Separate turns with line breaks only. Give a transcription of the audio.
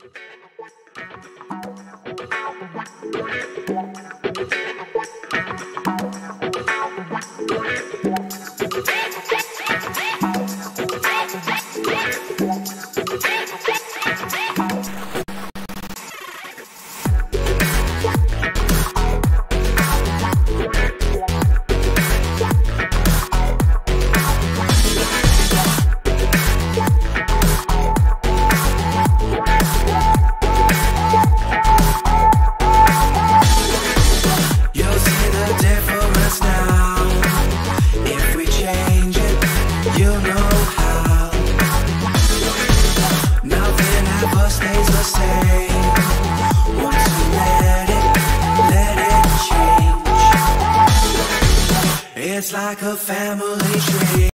You'll you'll know how. Nothing ever stays the same. Once you let it, let it change. It's like a family tree.